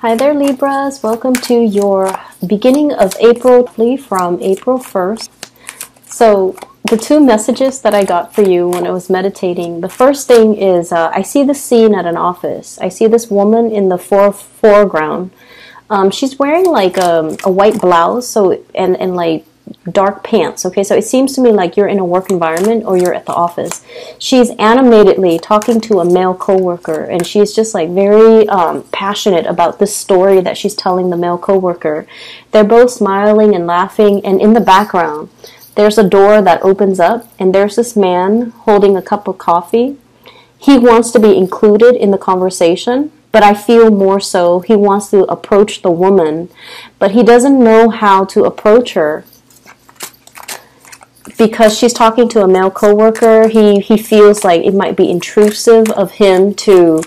Hi there, Libras. Welcome to your beginning of April from April 1st. So, the two messages that I got for you when I was meditating the first thing is uh, I see the scene at an office. I see this woman in the fore- foreground. Um, she's wearing like a, um, a white blouse, so and, and like dark pants. Okay, so it seems to me like you're in a work environment or you're at the office. She's animatedly talking to a male coworker, and she's just like very um, passionate about this story that she's telling the male coworker. They're both smiling and laughing, and in the background, there's a door that opens up, and there's this man holding a cup of coffee. He wants to be included in the conversation, but I feel more so he wants to approach the woman, but he doesn't know how to approach her because she's talking to a male coworker, he he feels like it might be intrusive of him to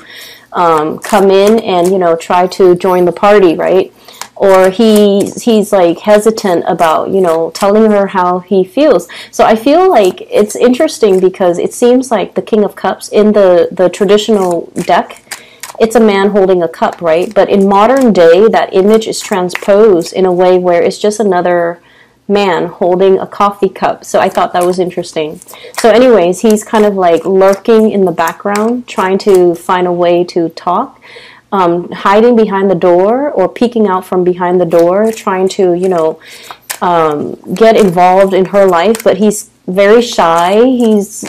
um, come in and you know try to join the party, right? Or he he's like hesitant about you know telling her how he feels. So I feel like it's interesting because it seems like the King of Cups in the the traditional deck it's a man holding a cup, right? But in modern day, that image is transposed in a way where it's just another man holding a coffee cup. So I thought that was interesting. So, anyways, he's kind of like lurking in the background, trying to find a way to talk. Um, hiding behind the door or peeking out from behind the door, trying to, you know, um, get involved in her life, but he's very shy. He's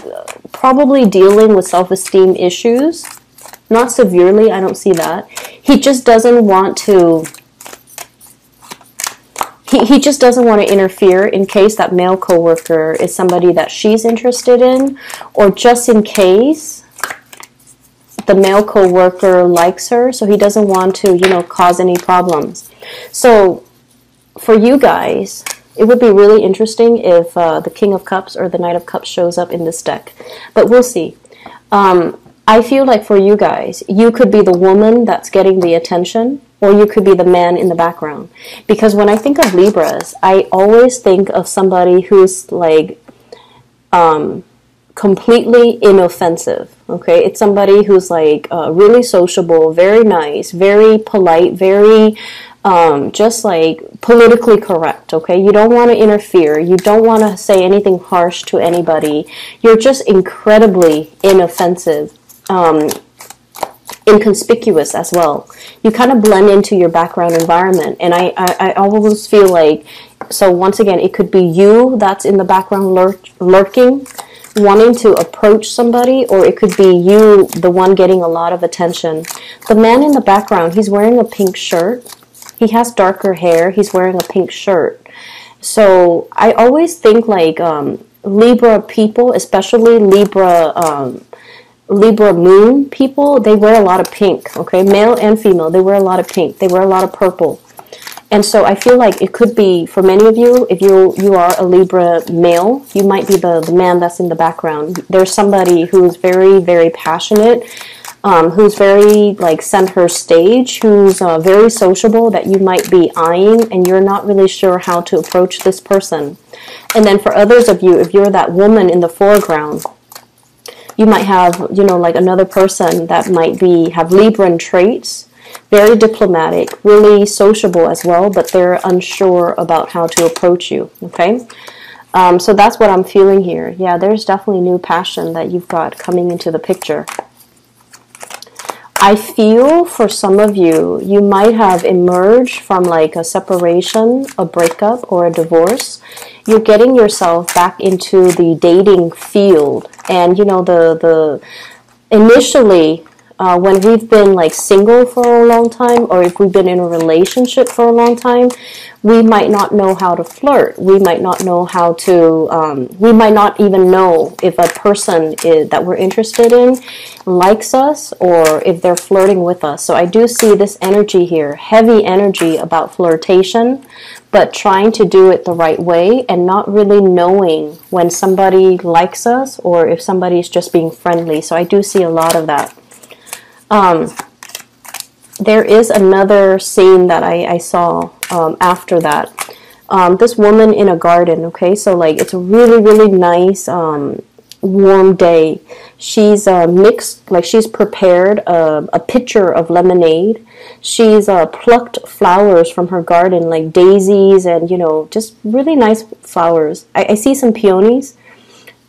probably dealing with self esteem issues. Not severely, I don't see that. He just doesn't want to he, he just doesn't want to interfere in case that male coworker is somebody that she's interested in or just in case the male coworker likes her so he doesn't want to you know cause any problems. So for you guys it would be really interesting if uh, the king of cups or the knight of cups shows up in this deck. But we'll see. Um, i feel like for you guys you could be the woman that's getting the attention or you could be the man in the background. Because when I think of Libras, I always think of somebody who's like um, completely inoffensive. Okay, it's somebody who's like uh, really sociable, very nice, very polite, very um, just like politically correct. Okay, you don't want to interfere. You don't want to say anything harsh to anybody. You're just incredibly inoffensive. Um, inconspicuous as well. You kind of blend into your background environment. And I, I, I always feel like, so once again, it could be you that's in the background lurk, lurking, wanting to approach somebody, or it could be you, the one getting a lot of attention. The man in the background, he's wearing a pink shirt. He has darker hair. He's wearing a pink shirt. So I always think like um, Libra people, especially Libra um, Libra moon people, they wear a lot of pink, okay? Male and female, they wear a lot of pink. They wear a lot of purple. And so I feel like it could be for many of you, if you you are a Libra male, you might be the, the man that's in the background. There's somebody who's very, very passionate, um, who's very like center stage, who's uh, very sociable that you might be eyeing and you're not really sure how to approach this person. And then for others of you, if you're that woman in the foreground, you might have, you know, like another person that might be have Libran traits, very diplomatic, really sociable as well, but they're unsure about how to approach you. Okay. Um, so that's what I'm feeling here. Yeah, there's definitely new passion that you've got coming into the picture. I feel for some of you, you might have emerged from like a separation, a breakup, or a divorce. You're getting yourself back into the dating field, and you know the the initially uh, when we've been like single for a long time, or if we've been in a relationship for a long time, we might not know how to flirt. We might not know how to, um, we might not even know if a person is, that we're interested in likes us or if they're flirting with us. So I do see this energy here, heavy energy about flirtation, but trying to do it the right way and not really knowing when somebody likes us or if somebody's just being friendly. So I do see a lot of that. Um, there is another scene that I, I saw um, after that. Um, this woman in a garden, okay? So, like, it's a really, really nice um, warm day. She's uh, mixed, like she's prepared a, a pitcher of lemonade. She's uh, plucked flowers from her garden, like daisies and, you know, just really nice flowers. I, I see some peonies.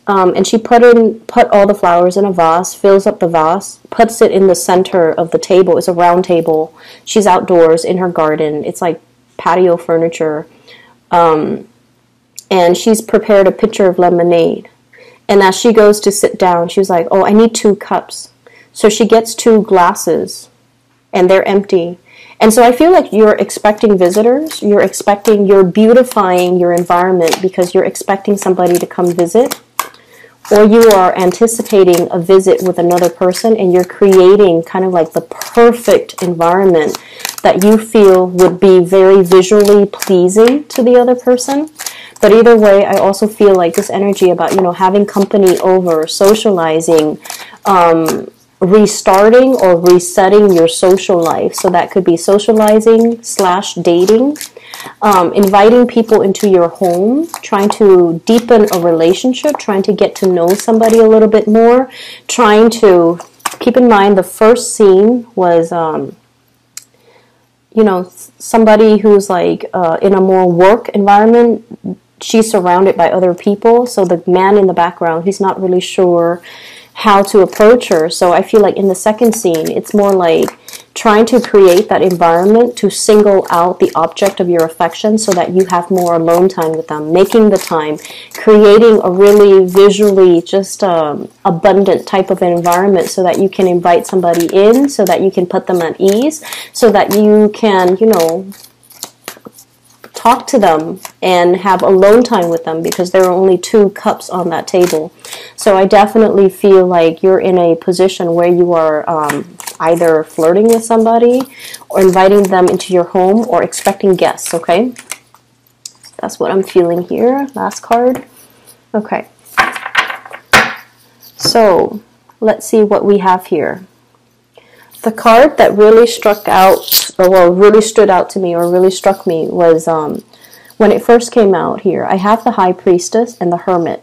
Um, and she put in put all the flowers in a vase, fills up the vase, puts it in the center of the table. It's a round table. She's outdoors in her garden. It's like patio furniture. Um, and she's prepared a pitcher of lemonade. And as she goes to sit down, she's like, Oh, I need two cups. So she gets two glasses and they're empty. And so I feel like you're expecting visitors, you're expecting, you're beautifying your environment because you're expecting somebody to come visit. Or you are anticipating a visit with another person and you're creating kind of like the perfect environment that you feel would be very visually pleasing to the other person. But either way, I also feel like this energy about, you know, having company over, socializing, um, restarting or resetting your social life. So that could be socializing slash dating, um, inviting people into your home, trying to deepen a relationship, trying to get to know somebody a little bit more, trying to keep in mind the first scene was. Um, you know, somebody who's like uh, in a more work environment, she's surrounded by other people. So the man in the background, he's not really sure how to approach her. So I feel like in the second scene, it's more like trying to create that environment to single out the object of your affection so that you have more alone time with them, making the time, creating a really visually just um, abundant type of environment so that you can invite somebody in, so that you can put them at ease, so that you can, you know, talk to them and have alone time with them because there are only two cups on that table. So I definitely feel like you're in a position where you are um, either flirting with somebody or inviting them into your home or expecting guests, okay? That's what I'm feeling here. Last card. Okay. So let's see what we have here. The card that really struck out, or well, really stood out to me, or really struck me, was um, when it first came out here. I have the High Priestess and the Hermit.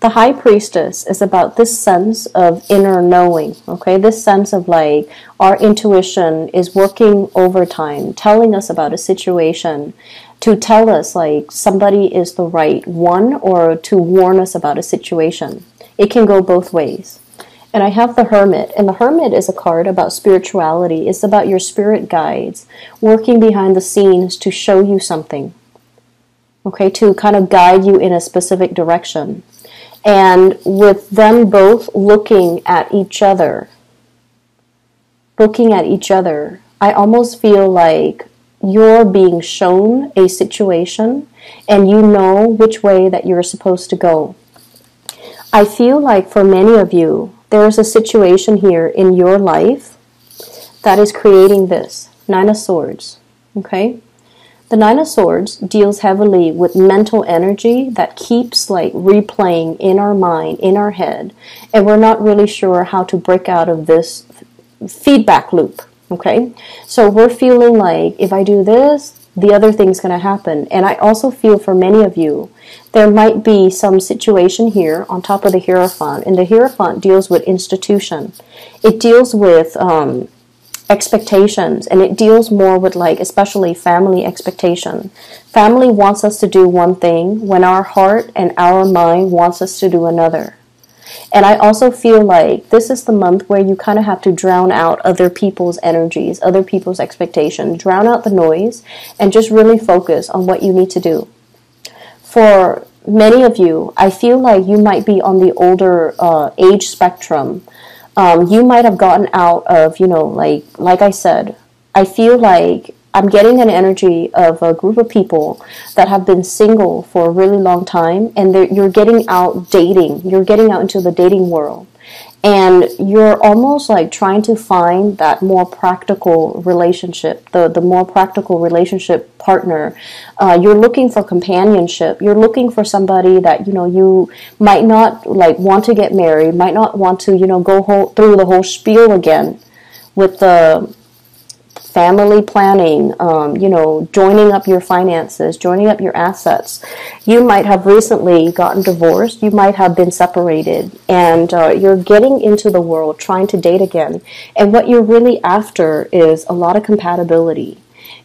The High Priestess is about this sense of inner knowing, okay? This sense of like our intuition is working overtime, telling us about a situation to tell us like somebody is the right one or to warn us about a situation. It can go both ways. And I have the Hermit, and the Hermit is a card about spirituality. It's about your spirit guides working behind the scenes to show you something, okay, to kind of guide you in a specific direction. And with them both looking at each other, looking at each other, I almost feel like you're being shown a situation and you know which way that you're supposed to go. I feel like for many of you, there is a situation here in your life that is creating this Nine of Swords. Okay? The Nine of Swords deals heavily with mental energy that keeps like replaying in our mind, in our head, and we're not really sure how to break out of this feedback loop. Okay? So we're feeling like if I do this, the other thing's going to happen. And I also feel for many of you, there might be some situation here on top of the Hierophant. And the Hierophant deals with institution, it deals with um, expectations, and it deals more with, like, especially family expectation. Family wants us to do one thing when our heart and our mind wants us to do another. And I also feel like this is the month where you kind of have to drown out other people's energies, other people's expectations, drown out the noise, and just really focus on what you need to do. For many of you, I feel like you might be on the older uh, age spectrum. Um, you might have gotten out of, you know, like like I said, I feel like I'm getting an energy of a group of people that have been single for a really long time, and you're getting out dating. You're getting out into the dating world, and you're almost like trying to find that more practical relationship, the the more practical relationship partner. Uh, you're looking for companionship. You're looking for somebody that you know you might not like want to get married, might not want to you know go whole, through the whole spiel again with the family planning, um, you know, joining up your finances, joining up your assets. You might have recently gotten divorced, you might have been separated, and uh, you're getting into the world trying to date again. And what you're really after is a lot of compatibility.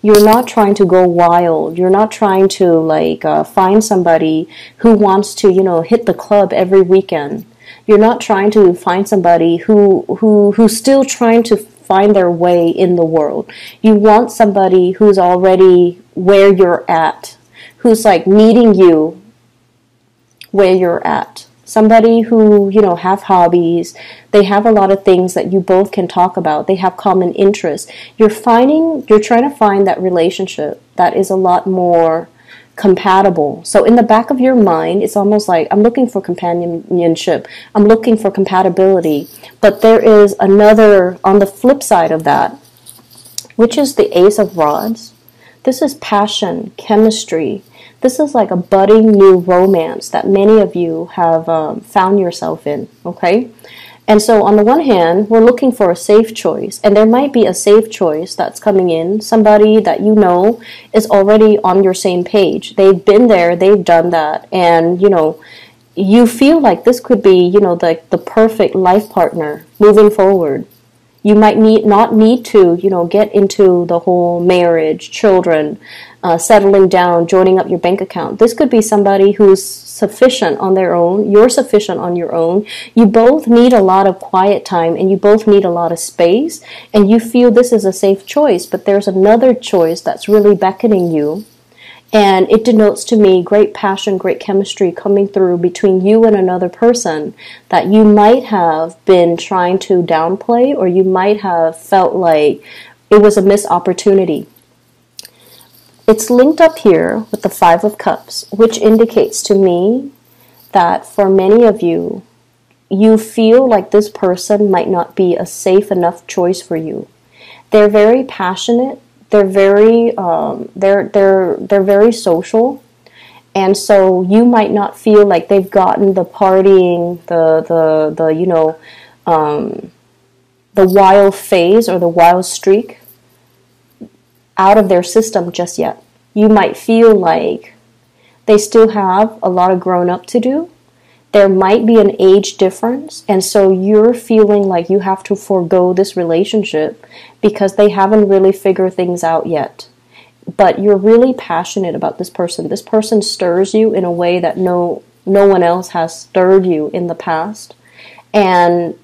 You're not trying to go wild. You're not trying to like uh, find somebody who wants to, you know, hit the club every weekend. You're not trying to find somebody who who who's still trying to find their way in the world. You want somebody who's already where you're at, who's like meeting you where you're at. Somebody who, you know, have hobbies, they have a lot of things that you both can talk about. They have common interests. You're finding you're trying to find that relationship that is a lot more compatible. So in the back of your mind, it's almost like I'm looking for companionship. I'm looking for compatibility. But there is another on the flip side of that, which is the ace of rods. This is passion, chemistry. This is like a budding new romance that many of you have um, found yourself in, okay? And so, on the one hand, we're looking for a safe choice, and there might be a safe choice that's coming in, somebody that you know is already on your same page. They've been there, they've done that, and you know, you feel like this could be, you know, the, the perfect life partner moving forward. You might need not need to, you know, get into the whole marriage, children, uh, settling down, joining up your bank account. This could be somebody who's sufficient on their own. You're sufficient on your own. You both need a lot of quiet time and you both need a lot of space. And you feel this is a safe choice, but there's another choice that's really beckoning you. And it denotes to me great passion, great chemistry coming through between you and another person that you might have been trying to downplay or you might have felt like it was a missed opportunity. It's linked up here with the Five of Cups, which indicates to me that for many of you, you feel like this person might not be a safe enough choice for you. They're very passionate they're very um, they're they're they're very social and so you might not feel like they've gotten the partying the the the you know um, the wild phase or the wild streak out of their system just yet you might feel like they still have a lot of grown up to do there might be an age difference, and so you're feeling like you have to forego this relationship because they haven't really figured things out yet. But you're really passionate about this person. This person stirs you in a way that no no one else has stirred you in the past. And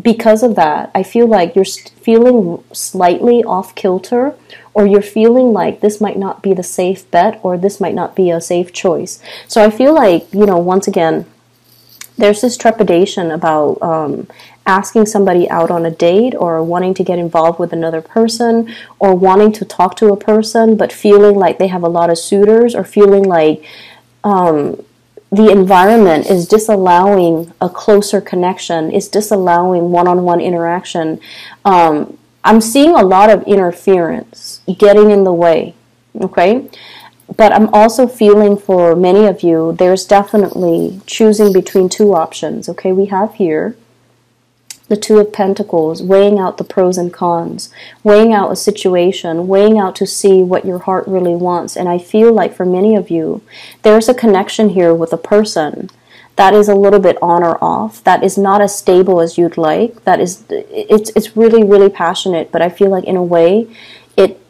because of that, I feel like you're feeling slightly off kilter, or you're feeling like this might not be the safe bet, or this might not be a safe choice. So I feel like, you know, once again, there's this trepidation about um, asking somebody out on a date or wanting to get involved with another person or wanting to talk to a person but feeling like they have a lot of suitors or feeling like um, the environment is disallowing a closer connection, is disallowing one on one interaction. Um, I'm seeing a lot of interference getting in the way. Okay? but I'm also feeling for many of you, there's definitely choosing between two options. Okay, we have here the Two of Pentacles, weighing out the pros and cons, weighing out a situation, weighing out to see what your heart really wants. And I feel like for many of you, there's a connection here with a person that is a little bit on or off, that is not as stable as you'd like, that is, it's, it's really, really passionate, but I feel like in a way,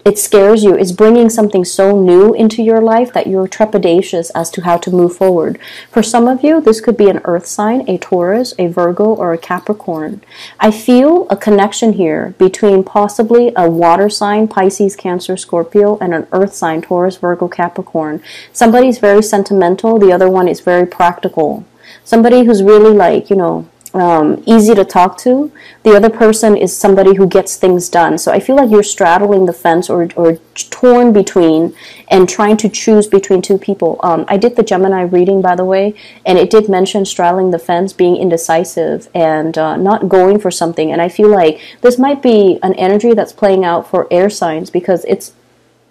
it scares you. is bringing something so new into your life that you're trepidatious as to how to move forward. For some of you, this could be an earth sign, a Taurus, a Virgo, or a Capricorn. I feel a connection here between possibly a water sign, Pisces, Cancer, Scorpio, and an earth sign, Taurus, Virgo, Capricorn. Somebody's very sentimental, the other one is very practical. Somebody who's really like, you know, um, easy to talk to. The other person is somebody who gets things done. So I feel like you're straddling the fence or, or torn between and trying to choose between two people. Um, I did the Gemini reading, by the way, and it did mention straddling the fence, being indecisive, and uh, not going for something. And I feel like this might be an energy that's playing out for air signs because it's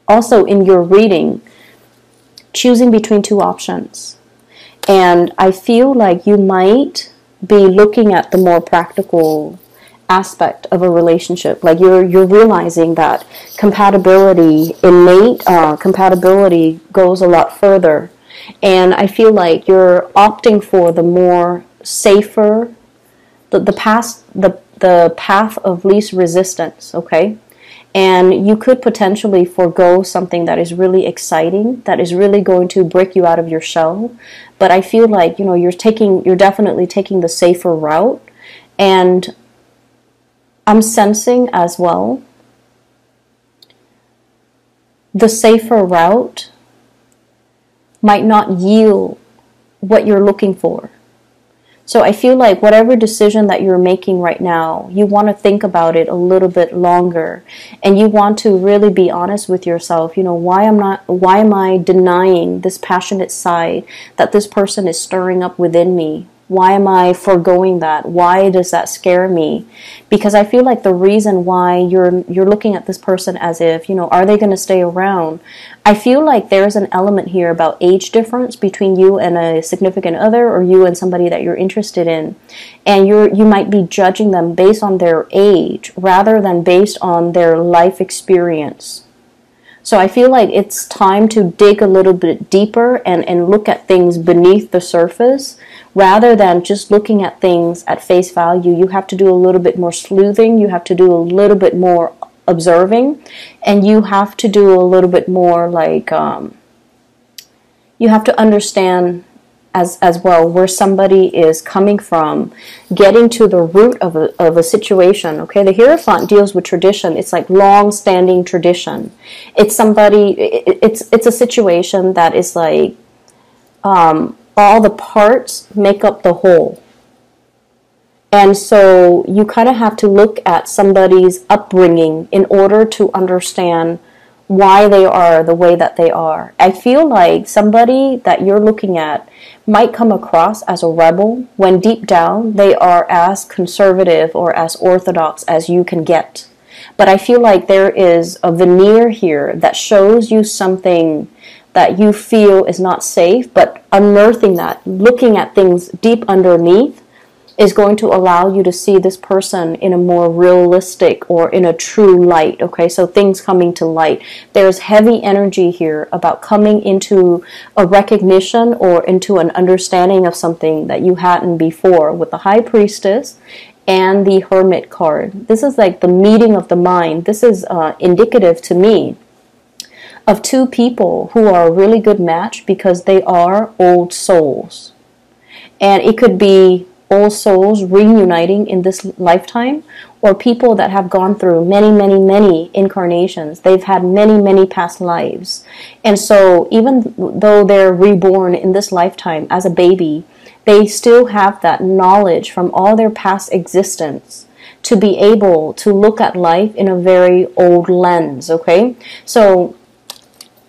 also in your reading choosing between two options. And I feel like you might be looking at the more practical aspect of a relationship. Like you're you're realizing that compatibility, innate uh, compatibility, goes a lot further, and I feel like you're opting for the more safer, the the past the the path of least resistance. Okay. And you could potentially forego something that is really exciting, that is really going to break you out of your shell. But I feel like, you know, you're taking, you're definitely taking the safer route. And I'm sensing as well the safer route might not yield what you're looking for. So I feel like whatever decision that you're making right now, you want to think about it a little bit longer and you want to really be honest with yourself, you know, why am not why am I denying this passionate side that this person is stirring up within me? Why am I foregoing that? Why does that scare me? Because I feel like the reason why you're you're looking at this person as if, you know, are they going to stay around? I feel like there's an element here about age difference between you and a significant other or you and somebody that you're interested in. And you're you might be judging them based on their age rather than based on their life experience. So I feel like it's time to dig a little bit deeper and, and look at things beneath the surface rather than just looking at things at face value. You have to do a little bit more sleuthing, you have to do a little bit more observing, and you have to do a little bit more like um, you have to understand as, as well where somebody is coming from, getting to the root of a, of a situation. Okay, the Hierophant deals with tradition. It's like long standing tradition. It's somebody, it, it's, it's a situation that is like um, all the parts make up the whole. And so you kind of have to look at somebody's upbringing in order to understand why they are the way that they are. I feel like somebody that you're looking at might come across as a rebel when deep down they are as conservative or as orthodox as you can get. But I feel like there is a veneer here that shows you something that you feel is not safe, but unearthing that, looking at things deep underneath is going to allow you to see this person in a more realistic or in a true light. Okay, so things coming to light. There's heavy energy here about coming into a recognition or into an understanding of something that you hadn't before with the High Priestess and the Hermit card. This is like the meeting of the mind. This is uh, indicative to me of two people who are a really good match because they are old souls. And it could be old souls reuniting in this lifetime or people that have gone through many many many incarnations. They've had many many past lives. And so even though they're reborn in this lifetime as a baby they still have that knowledge from all their past existence to be able to look at life in a very old lens okay? So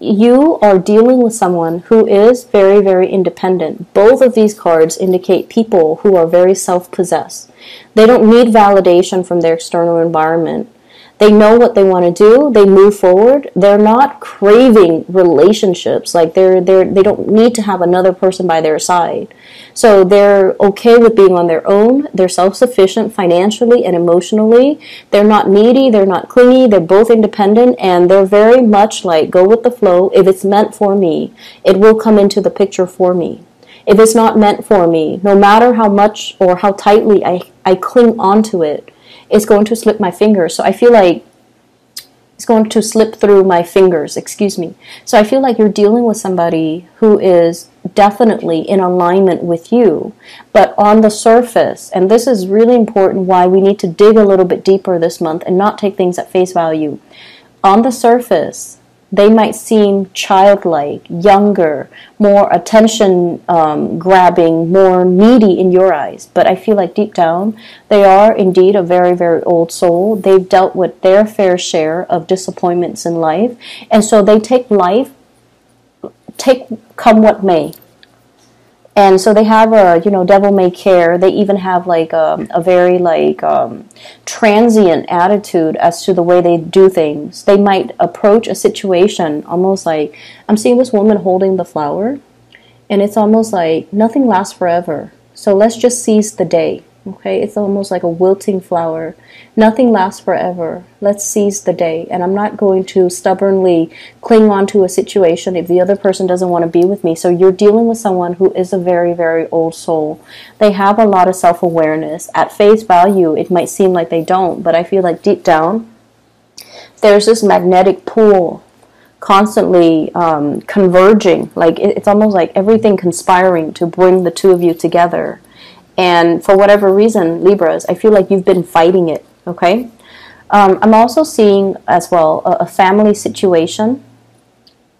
you are dealing with someone who is very, very independent. Both of these cards indicate people who are very self possessed. They don't need validation from their external environment. They know what they want to do. They move forward. They're not craving relationships. Like they're they're they don't need to have another person by their side. So they're okay with being on their own. They're self-sufficient financially and emotionally. They're not needy. They're not clingy. They're both independent and they're very much like go with the flow. If it's meant for me, it will come into the picture for me if it's not meant for me, no matter how much or how tightly I, I cling onto it, it's going to slip my fingers. So I feel like it's going to slip through my fingers, excuse me. So I feel like you're dealing with somebody who is definitely in alignment with you, but on the surface, and this is really important why we need to dig a little bit deeper this month and not take things at face value. On the surface, they might seem childlike, younger, more attention um, grabbing, more needy in your eyes. But I feel like deep down, they are indeed a very, very old soul. They've dealt with their fair share of disappointments in life. And so they take life, take come what may and so they have a you know devil may care. They even have like a, a very like um, transient attitude as to the way they do things. They might approach a situation almost like i'm seeing this woman holding the flower and it's almost like nothing lasts forever. So let's just seize the day Okay, it's almost like a wilting flower. Nothing lasts forever. Let's seize the day. And I'm not going to stubbornly cling on to a situation if the other person doesn't want to be with me. So you're dealing with someone who is a very, very old soul. They have a lot of self awareness. At face value, it might seem like they don't, but I feel like deep down, there's this magnetic pull constantly um, converging. Like it, it's almost like everything conspiring to bring the two of you together. And for whatever reason, Libras, I feel like you've been fighting it. Okay. Um, I'm also seeing as well a, a family situation.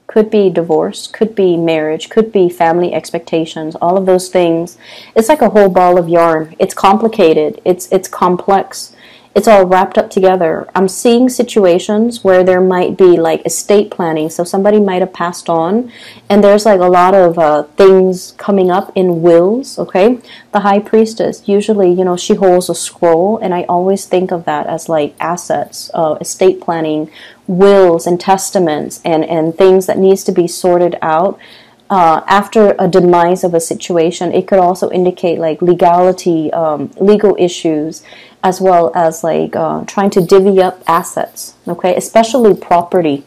Could be divorce, could be marriage, could be family expectations. All of those things. It's like a whole ball of yarn. It's complicated. It's it's complex it's all wrapped up together. I'm seeing situations where there might be like estate planning. So somebody might have passed on, and there's like a lot of uh, things coming up in wills. Okay, the high priestess usually, you know, she holds a scroll, and I always think of that as like assets, uh, estate planning, wills, and testaments, and and things that needs to be sorted out. Uh, after a demise of a situation, it could also indicate like legality, um, legal issues, as well as like uh, trying to divvy up assets, okay, especially property,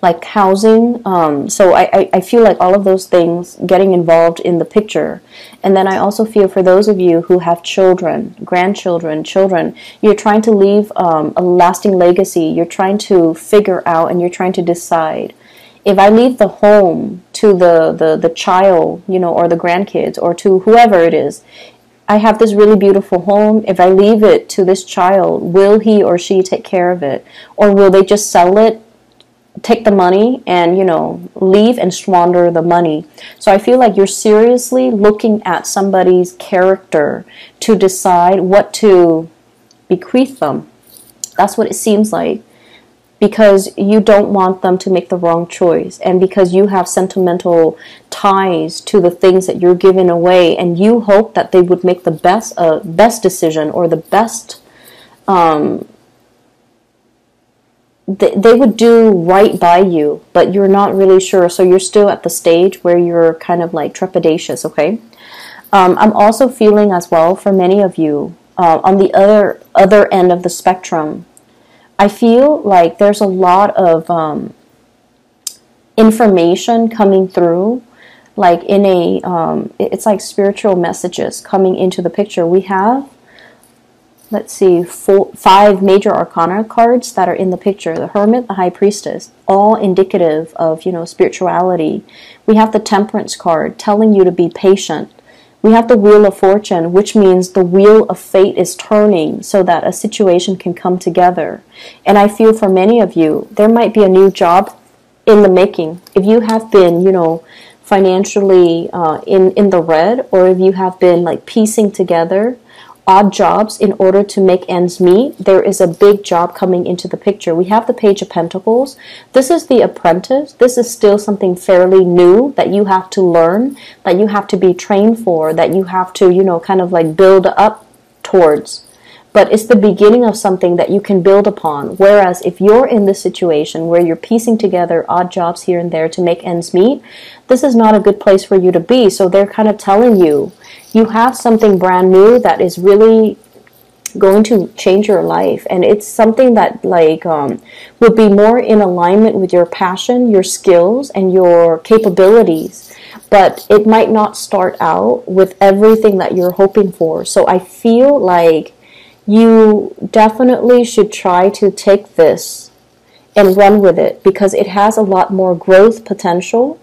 like housing. Um, so I, I, feel like all of those things getting involved in the picture. And then I also feel for those of you who have children, grandchildren, children, you're trying to leave um, a lasting legacy. You're trying to figure out and you're trying to decide if I leave the home to the, the, the child, you know, or the grandkids, or to whoever it is, I have this really beautiful home. If I leave it to this child, will he or she take care of it? Or will they just sell it, take the money, and, you know, leave and squander the money? So I feel like you're seriously looking at somebody's character to decide what to bequeath them. That's what it seems like because you don't want them to make the wrong choice and because you have sentimental ties to the things that you're giving away and you hope that they would make the best uh, best decision or the best um, they, they would do right by you but you're not really sure. So you're still at the stage where you're kind of like trepidatious okay? Um, i'm also feeling as well for many of you uh, on the other other end of the spectrum I feel like there's a lot of um, information coming through, like in a, um, it's like spiritual messages coming into the picture. We have, let's see, four, five major arcana cards that are in the picture the Hermit, the High Priestess, all indicative of, you know, spirituality. We have the Temperance card telling you to be patient we have the wheel of fortune, which means the wheel of fate is turning so that a situation can come together. And I feel for many of you, there might be a new job in the making. If you have been, you know, financially uh, in in the red, or if you have been like piecing together odd jobs in order to make ends meet, there is a big job coming into the picture. We have the Page of Pentacles. This is the apprentice. This is still something fairly new that you have to learn, that you have to be trained for, that you have to, you know, kind of like build up towards. But it's the beginning of something that you can build upon. Whereas if you're in this situation where you're piecing together odd jobs here and there to make ends meet, this is not a good place for you to be. So they're kind of telling you, you have something brand new that is really going to change your life and it's something that like um, would be more in alignment with your passion your skills and your capabilities but it might not start out with everything that you're hoping for so i feel like you definitely should try to take this and run with it because it has a lot more growth potential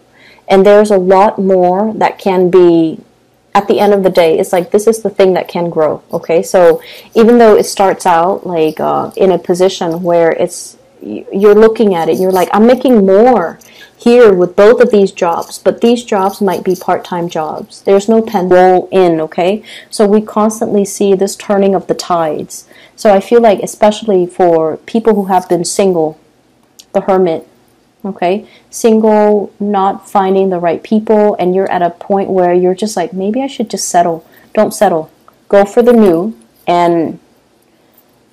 and there's a lot more that can be at the end of the day, it's like this is the thing that can grow. Okay, so even though it starts out like uh, in a position where it's you're looking at it, you're like, I'm making more here with both of these jobs, but these jobs might be part-time jobs. There's no pen roll in. Okay, so we constantly see this turning of the tides. So I feel like, especially for people who have been single, the hermit, okay single not finding the right people and you're at a point where you're just like maybe i should just settle don't settle go for the new and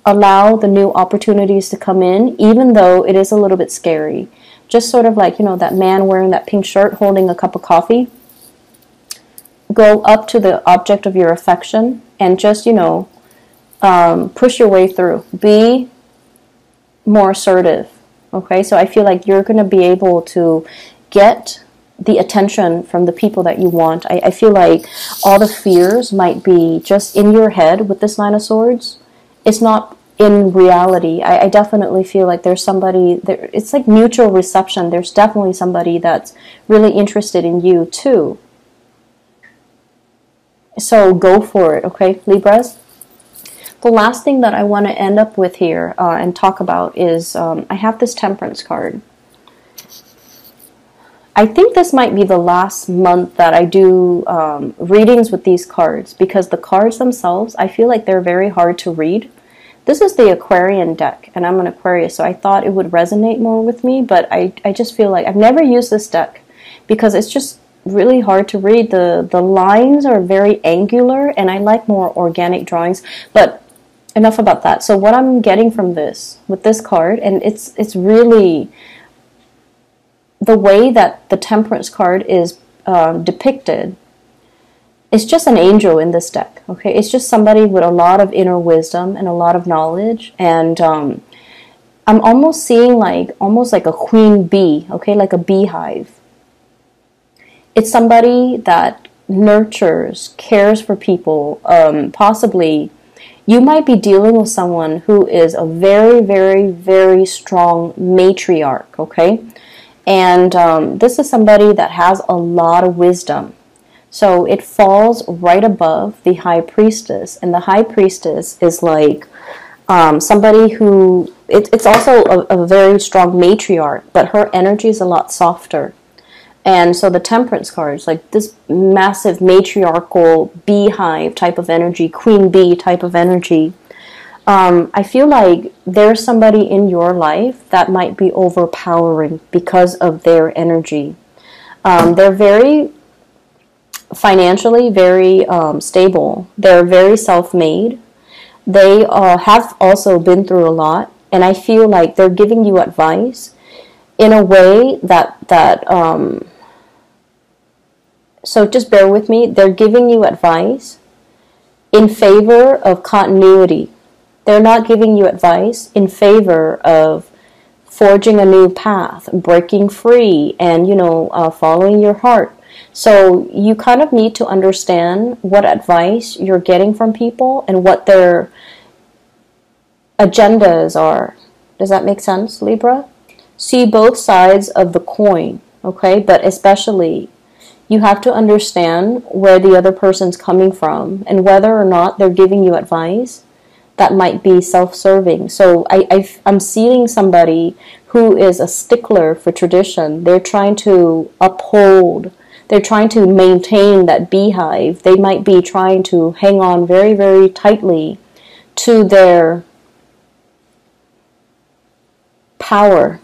allow the new opportunities to come in even though it is a little bit scary just sort of like you know that man wearing that pink shirt holding a cup of coffee go up to the object of your affection and just, you know, um, push your way through. Be more assertive. Okay, so I feel like you're going to be able to get the attention from the people that you want. I, I feel like all the fears might be just in your head with this Nine of Swords. It's not in reality. I, I definitely feel like there's somebody there. It's like mutual reception. There's definitely somebody that's really interested in you too. So go for it, okay, Libras? The last thing that I want to end up with here uh, and talk about is um, I have this temperance card. I think this might be the last month that I do um, readings with these cards because the cards themselves, I feel like they're very hard to read. This is the Aquarian deck, and I'm an Aquarius, so I thought it would resonate more with me, but I, I just feel like I've never used this deck because it's just really hard to read. The, the lines are very angular, and I like more organic drawings, but enough about that. So what I'm getting from this, with this card, and it's, it's really the way that the temperance card is um, depicted it's just an angel in this deck okay? It's just somebody with a lot of inner wisdom and a lot of knowledge and um, i'm almost seeing like almost like a queen bee okay? Like a beehive. It's somebody that nurtures cares for people um, possibly you might be dealing with someone who is a very very very strong matriarch okay? And um, this is somebody that has a lot of wisdom. So it falls right above the high priestess. And the high priestess is like um, somebody who, it, it's also a, a very strong matriarch, but her energy is a lot softer. And so the temperance cards, like this massive matriarchal beehive type of energy, queen bee type of energy, um, I feel like there's somebody in your life that might be overpowering because of their energy. Um, they're very financially very um, stable. They're very self-made. They uh, have also been through a lot, and I feel like they're giving you advice in a way that that. Um, so just bear with me. They're giving you advice in favor of continuity they're not giving you advice in favor of forging a new path, breaking free, and you know, uh, following your heart. So you kind of need to understand what advice you're getting from people and what their agendas are. Does that make sense, Libra? See both sides of the coin, okay? But especially, you have to understand where the other person's coming from and whether or not they're giving you advice that might be self-serving. So I, I, I'm seeing somebody who is a stickler for tradition. They're trying to uphold, they're trying to maintain that beehive. They might be trying to hang on very, very tightly to their power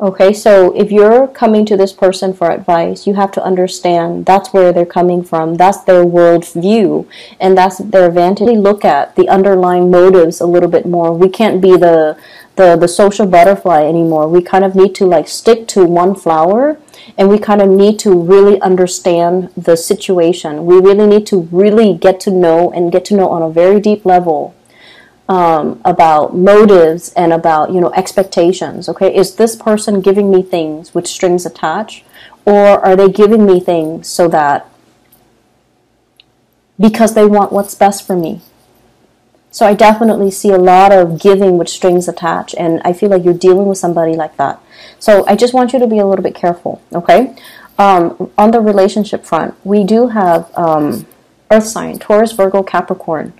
Okay, so if you're coming to this person for advice, you have to understand that's where they're coming from. That's their world view, and that's their vantage. Look at the underlying motives a little bit more. We can't be the the the social butterfly anymore. We kind of need to like stick to one flower, and we kind of need to really understand the situation. We really need to really get to know and get to know on a very deep level um, about motives and about you know expectations okay? Is this person giving me things with strings attached or are they giving me things so that because they want what's best for me? So i definitely see a lot of giving with strings attached and i feel like you're dealing with somebody like that. So i just want you to be a little bit careful okay? Um, on the relationship front we do have um, earth sign taurus virgo capricorn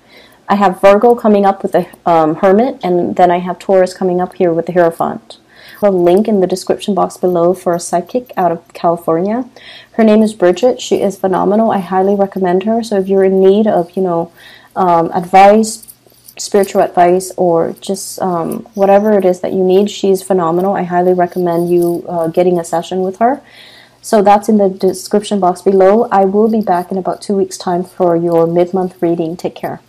I have Virgo coming up with the um, Hermit, and then I have Taurus coming up here with the Hierophant. A link in the description box below for a psychic out of California. Her name is Bridget. She is phenomenal. I highly recommend her. So if you're in need of, you know, um, advice, spiritual advice, or just um, whatever it is that you need, she's phenomenal. I highly recommend you uh, getting a session with her. So that's in the description box below. I will be back in about two weeks' time for your mid month reading. Take care.